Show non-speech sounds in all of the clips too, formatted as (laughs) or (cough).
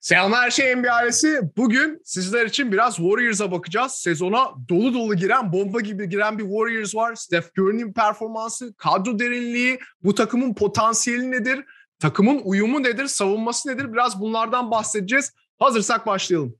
Selamlar her şey NBA ailesi. Bugün sizler için biraz Warriors'a bakacağız. Sezona dolu dolu giren, bomba gibi giren bir Warriors var. Steph Curry'nin performansı, kadro derinliği, bu takımın potansiyeli nedir? Takımın uyumu nedir? Savunması nedir? Biraz bunlardan bahsedeceğiz. Hazırsak başlayalım.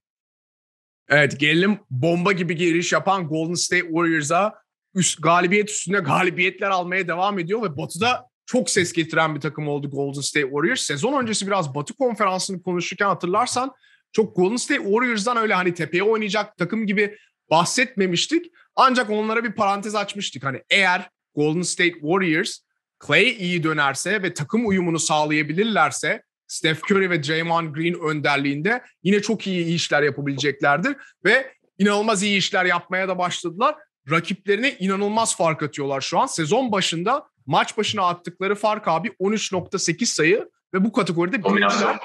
Evet gelelim bomba gibi giriş yapan Golden State Warriors'a. Üst, galibiyet üstünde galibiyetler almaya devam ediyor ve Batı'da çok ses getiren bir takım oldu Golden State Warriors. Sezon öncesi biraz Batı konferansını konuşurken hatırlarsan çok Golden State Warriors'dan öyle hani tepeye oynayacak takım gibi bahsetmemiştik. Ancak onlara bir parantez açmıştık. Hani eğer Golden State Warriors Clay iyi dönerse ve takım uyumunu sağlayabilirlerse Steph Curry ve Draymond Green önderliğinde yine çok iyi işler yapabileceklerdir ve inanılmaz iyi işler yapmaya da başladılar. Rakiplerine inanılmaz fark atıyorlar şu an. Sezon başında maç başına attıkları fark abi 13.8 sayı ve bu kategoride Dominasyon.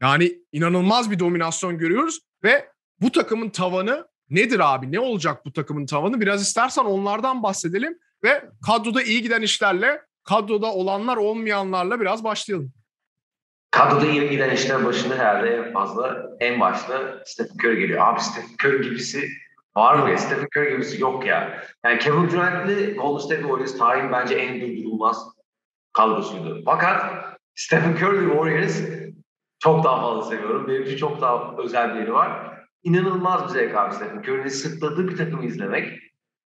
Yani inanılmaz bir dominasyon görüyoruz ve bu takımın tavanı nedir abi? Ne olacak bu takımın tavanı? Biraz istersen onlardan bahsedelim ve kadroda iyi giden işlerle, kadroda olanlar olmayanlarla biraz başlayalım. Kadroda iyi giden işler başında herhalde en fazla en başta Stephen Curry geliyor. Abi Stephen Curry gibisi var mı? Stephen Curry gibisi yok ya. Yani Kevin Durant'li Golden State Warriors tarihin bence en durdurulmaz kadrosuydu. Fakat Stephen Curry Warriors çok daha fazla seviyorum. Benim için çok daha özel bir yeri var. İnanılmaz bir zevk abi Stephen Curry'nin sırtladığı bir takımı izlemek.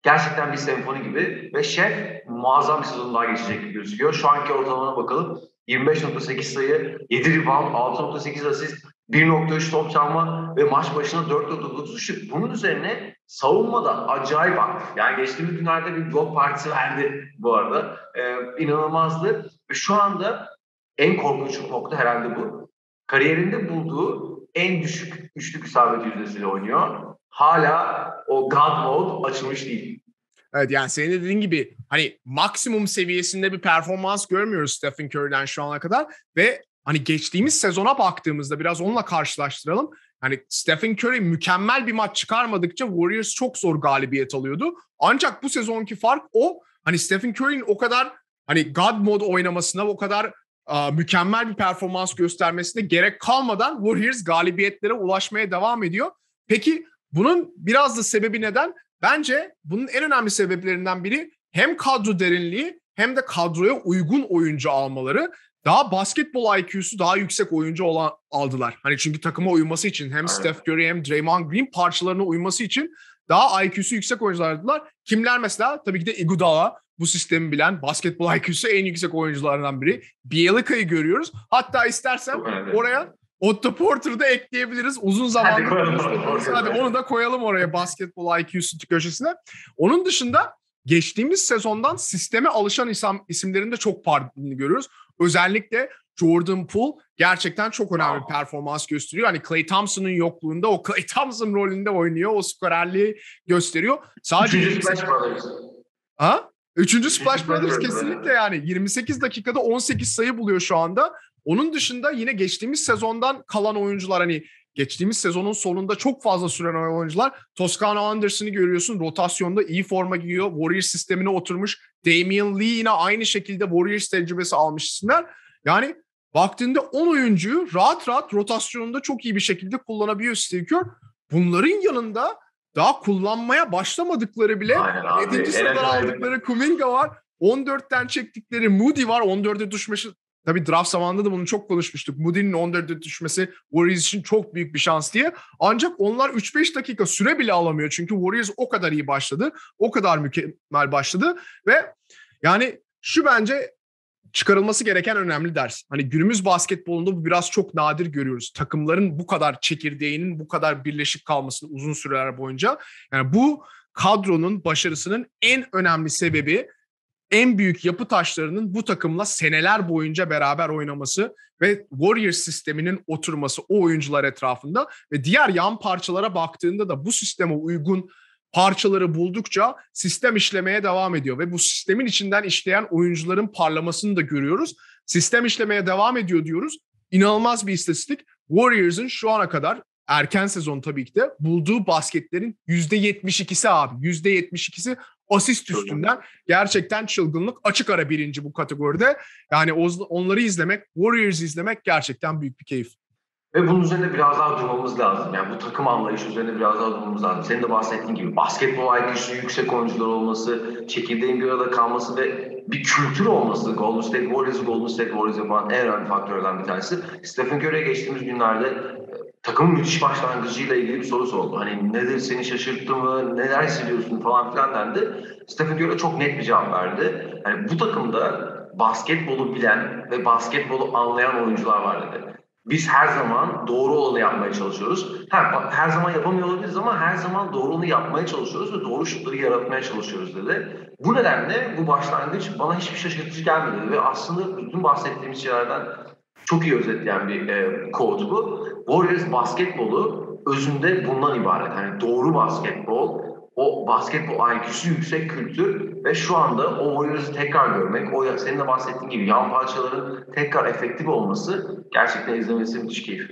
Gerçekten bir senfoni gibi ve şef muazzam bir sezon daha geçecek gibi gözüküyor. Şu anki ortalamana bakalım. 25.8 sayı, 7 rebound, 6.8 asist, 1.3 top çalma ve maç başına 4.9 şut. Bunun üzerine savunmada acayip aktif. Yani geçtiğimiz günlerde bir blok partisi verdi bu arada. Ee, inanılmazdı. Ve şu anda en korkunç nokta herhalde bu. Kariyerinde bulduğu en düşük üçlük isabet yüzdesiyle oynuyor. Hala o God mode açılmış değil. Evet yani senin de dediğin gibi hani maksimum seviyesinde bir performans görmüyoruz Stephen Curry'den şu ana kadar ve hani geçtiğimiz sezona baktığımızda biraz onunla karşılaştıralım. Hani Stephen Curry mükemmel bir maç çıkarmadıkça Warriors çok zor galibiyet alıyordu. Ancak bu sezonki fark o hani Stephen Curry'nin o kadar hani God mode oynamasına o kadar uh, mükemmel bir performans göstermesine gerek kalmadan Warriors galibiyetlere ulaşmaya devam ediyor. Peki bunun biraz da sebebi neden? Bence bunun en önemli sebeplerinden biri hem kadro derinliği hem de kadroya uygun oyuncu almaları. Daha basketbol IQ'su daha yüksek oyuncu olan aldılar. Hani çünkü takıma uyması için hem Steph Curry hem Draymond Green parçalarına uyması için daha IQ'su yüksek oyuncular aldılar. Kimler mesela? Tabii ki de Iguodala bu sistemi bilen basketbol IQ'su en yüksek oyunculardan biri. Bielica'yı görüyoruz. Hatta istersen oraya Otto Porter'ı da ekleyebiliriz. Uzun zamandır Hadi, Hadi onu da koyalım oraya basketbol IQ'su köşesine. Onun dışında geçtiğimiz sezondan sisteme alışan isim, isimlerin de çok parladığını görüyoruz. Özellikle Jordan Poole gerçekten çok önemli bir performans gösteriyor. Hani Clay Thompson'ın yokluğunda o Clay Thompson rolünde oynuyor. O skorerliği gösteriyor. Sadece Üçüncü Splash Brothers. Ha? Üçüncü Splash Brothers, kesinlikle yani. 28 dakikada 18 sayı buluyor şu anda. Onun dışında yine geçtiğimiz sezondan kalan oyuncular hani geçtiğimiz sezonun sonunda çok fazla süren oyuncular. Toscano Anderson'ı görüyorsun rotasyonda iyi forma giyiyor. Warriors sistemine oturmuş. Damian Lee yine aynı şekilde Warriors tecrübesi almış isimler. Yani baktığında 10 oyuncuyu rahat rahat rotasyonunda çok iyi bir şekilde kullanabiliyor Steve Kerr. Bunların yanında daha kullanmaya başlamadıkları bile Aynen abi. 7. sıradan aldıkları Kuminga var. 14'ten çektikleri Moody var. 14'e düşmesi Tabii draft zamanında da bunu çok konuşmuştuk. Moody'nin 14'e düşmesi Warriors için çok büyük bir şans diye. Ancak onlar 3-5 dakika süre bile alamıyor. Çünkü Warriors o kadar iyi başladı. O kadar mükemmel başladı. Ve yani şu bence çıkarılması gereken önemli ders. Hani günümüz basketbolunda bu biraz çok nadir görüyoruz. Takımların bu kadar çekirdeğinin bu kadar birleşik kalmasını uzun süreler boyunca. Yani bu kadronun başarısının en önemli sebebi en büyük yapı taşlarının bu takımla seneler boyunca beraber oynaması ve Warriors sisteminin oturması o oyuncular etrafında ve diğer yan parçalara baktığında da bu sisteme uygun parçaları buldukça sistem işlemeye devam ediyor ve bu sistemin içinden işleyen oyuncuların parlamasını da görüyoruz. Sistem işlemeye devam ediyor diyoruz. İnanılmaz bir istatistik. Warriors'ın şu ana kadar erken sezon tabii ki de bulduğu basketlerin %72'si abi. %72'si asist üstünden gerçekten çılgınlık. Açık ara birinci bu kategoride. Yani onları izlemek, Warriors izlemek gerçekten büyük bir keyif. Ve bunun üzerine biraz daha durmamız lazım. Yani bu takım anlayışı üzerine biraz daha durmamız lazım. Senin de bahsettiğin gibi basketbol IQ'su yüksek oyuncular olması, çekirdeğin bir arada kalması ve bir kültür olması Golden State Warriors, Golden State Warriors yapan en önemli faktörlerden bir tanesi. Stephen Curry'e geçtiğimiz günlerde takımın müthiş başlangıcıyla ilgili bir soru sordu. Hani nedir seni şaşırttı mı, neler hissediyorsun falan filan dendi. Stephen Curry çok net bir cevap verdi. Yani bu takımda basketbolu bilen ve basketbolu anlayan oyuncular var dedi. Biz her zaman doğru olanı yapmaya çalışıyoruz. Her, her zaman yapamıyor olabiliriz ama her zaman doğru olanı yapmaya çalışıyoruz ve doğru şutları yaratmaya çalışıyoruz dedi. Bu nedenle bu başlangıç bana hiçbir şaşırtıcı gelmedi ve aslında bütün bahsettiğimiz şeylerden çok iyi özetleyen bir e, quote bu. Warriors basketbolu özünde bundan ibaret. Yani doğru basketbol, o basketbol IQ'su yüksek kültür ve şu anda o Warriors'ı tekrar görmek, o senin de bahsettiğin gibi yan parçaların tekrar efektif olması gerçekten izlemesi müthiş keyif.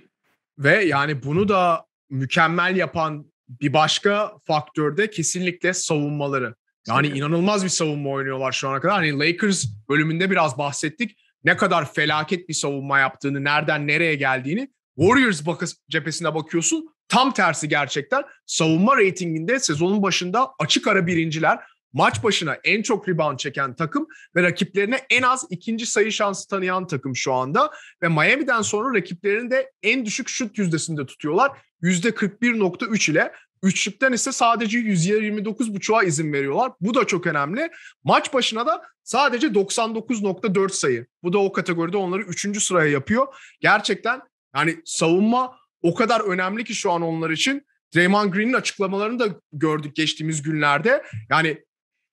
Ve yani bunu da mükemmel yapan bir başka faktör de kesinlikle savunmaları. Yani inanılmaz bir savunma oynuyorlar şu ana kadar. Hani Lakers bölümünde biraz bahsettik. Ne kadar felaket bir savunma yaptığını, nereden nereye geldiğini. Warriors bakı cephesine bakıyorsun. Tam tersi gerçekten. Savunma reytinginde sezonun başında açık ara birinciler. Maç başına en çok rebound çeken takım ve rakiplerine en az ikinci sayı şansı tanıyan takım şu anda. Ve Miami'den sonra rakiplerini de en düşük şut yüzdesinde tutuyorlar. %41.3 ile. Üçlükten ise sadece %29.5'a izin veriyorlar. Bu da çok önemli. Maç başına da sadece 99.4 sayı. Bu da o kategoride onları 3. sıraya yapıyor. Gerçekten yani savunma o kadar önemli ki şu an onlar için. Draymond Green'in açıklamalarını da gördük geçtiğimiz günlerde. Yani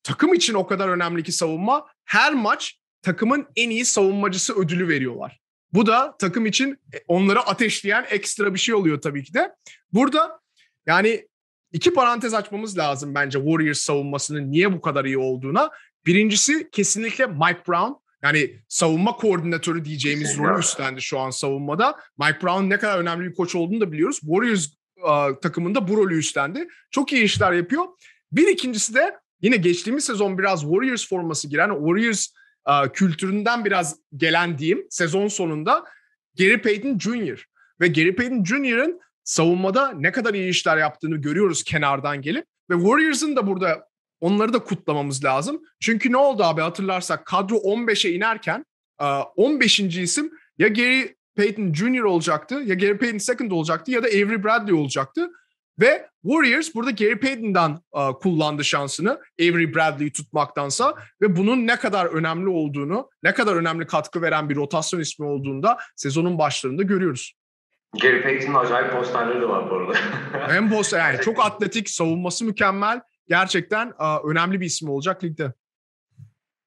takım için o kadar önemli ki savunma. Her maç takımın en iyi savunmacısı ödülü veriyorlar. Bu da takım için onları ateşleyen ekstra bir şey oluyor tabii ki de. Burada yani iki parantez açmamız lazım bence Warriors savunmasının niye bu kadar iyi olduğuna. Birincisi kesinlikle Mike Brown. Yani savunma koordinatörü diyeceğimiz rolü üstlendi şu an savunmada. Mike Brown ne kadar önemli bir koç olduğunu da biliyoruz. Warriors uh, takımında bu rolü üstlendi. Çok iyi işler yapıyor. Bir ikincisi de yine geçtiğimiz sezon biraz Warriors forması giren, Warriors uh, kültüründen biraz gelen diyeyim sezon sonunda Gary Payton Jr. Ve Gary Payton Jr.'ın savunmada ne kadar iyi işler yaptığını görüyoruz kenardan gelip. Ve Warriors'ın da burada onları da kutlamamız lazım. Çünkü ne oldu abi hatırlarsak kadro 15'e inerken 15. isim ya Gary Payton Jr. olacaktı ya Gary Payton second olacaktı ya da Avery Bradley olacaktı. Ve Warriors burada Gary Payton'dan uh, kullandı şansını Avery Bradley'i tutmaktansa ve bunun ne kadar önemli olduğunu, ne kadar önemli katkı veren bir rotasyon ismi olduğunu da sezonun başlarında görüyoruz. Gary Payton'ın acayip posterleri de var bu arada. (laughs) Hem poster yani çok atletik, savunması mükemmel. Gerçekten uh, önemli bir isim olacak ligde.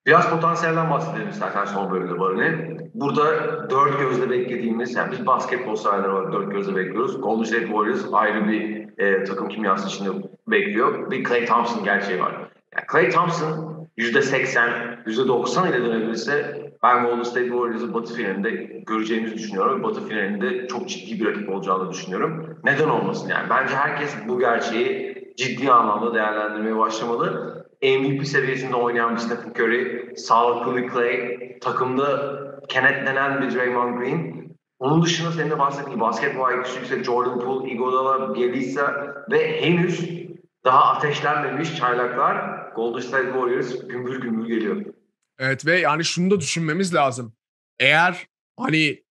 Biraz potansiyelden bahsedelim istersen son bölümde Barın'ı. Burada dört gözle beklediğimiz, yani biz basketbol sahileri olarak dört gözle bekliyoruz. Golden State Warriors ayrı bir e, takım kimyası içinde bekliyor. Bir Clay Thompson gerçeği var. Yani Clay Thompson %80, %90 ile dönebilirse ben Golden State Warriors'ı Batı finalinde göreceğimizi düşünüyorum. Batı finalinde çok ciddi bir rakip olacağını düşünüyorum. Neden olmasın yani? Bence herkes bu gerçeği ciddi anlamda değerlendirmeye başlamalı. MVP seviyesinde oynayan bir Stephen Curry, sağlıklı bir Clay, takımda kenetlenen bir Draymond Green. Onun dışında senin de bahsettiğin basketbol IQ'su yüksek Jordan Poole, Iguodala, Bielisa ve henüz daha ateşlenmemiş çaylaklar Golden State Warriors gümbür gümbür geliyor. Evet ve yani şunu da düşünmemiz lazım. Eğer hani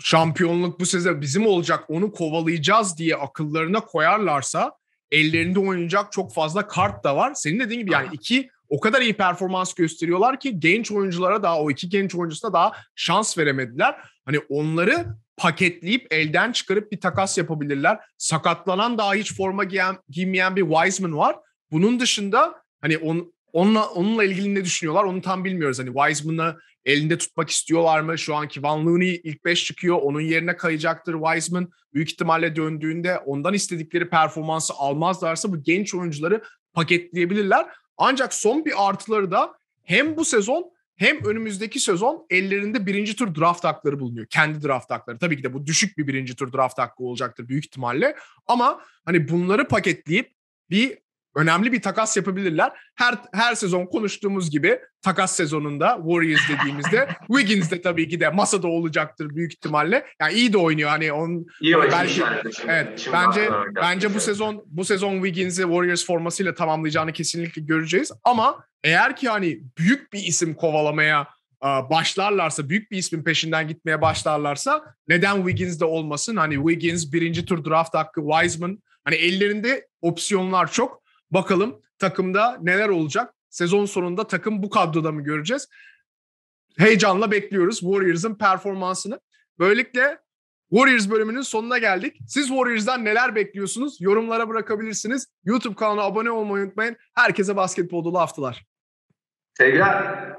şampiyonluk bu sezon bizim olacak onu kovalayacağız diye akıllarına koyarlarsa ellerinde oynayacak çok fazla kart da var. Senin dediğin gibi yani iki o kadar iyi performans gösteriyorlar ki genç oyunculara daha o iki genç oyuncusuna daha şans veremediler. Hani onları paketleyip elden çıkarıp bir takas yapabilirler. Sakatlanan daha hiç forma giyen, giymeyen bir Wiseman var. Bunun dışında hani on, onunla, onunla ilgili ne düşünüyorlar onu tam bilmiyoruz. Hani Wiseman'ı elinde tutmak istiyorlar mı? Şu anki Van Looney ilk 5 çıkıyor. Onun yerine kayacaktır Wiseman. Büyük ihtimalle döndüğünde ondan istedikleri performansı almazlarsa bu genç oyuncuları paketleyebilirler. Ancak son bir artıları da hem bu sezon hem önümüzdeki sezon ellerinde birinci tur draft hakları bulunuyor. Kendi draft hakları. Tabii ki de bu düşük bir birinci tur draft hakkı olacaktır büyük ihtimalle. Ama hani bunları paketleyip bir önemli bir takas yapabilirler. Her her sezon konuştuğumuz gibi takas sezonunda Warriors dediğimizde (laughs) Wiggins de tabii ki de masada olacaktır büyük ihtimalle. Yani iyi de oynuyor hani onun İyi belki şimdi. evet Şimdi bence bence bu sezon bu sezon Wiggins'i Warriors formasıyla tamamlayacağını kesinlikle göreceğiz ama eğer ki hani büyük bir isim kovalamaya başlarlarsa, büyük bir ismin peşinden gitmeye başlarlarsa neden Wiggins'de olmasın? Hani Wiggins birinci tur draft hakkı, Wiseman hani ellerinde opsiyonlar çok. Bakalım takımda neler olacak? Sezon sonunda takım bu kadroda mı göreceğiz? Heyecanla bekliyoruz Warriors'ın performansını. Böylelikle Warriors bölümünün sonuna geldik. Siz Warriors'dan neler bekliyorsunuz? Yorumlara bırakabilirsiniz. YouTube kanalına abone olmayı unutmayın. Herkese basketbol dolu haftalar. Sevgiler.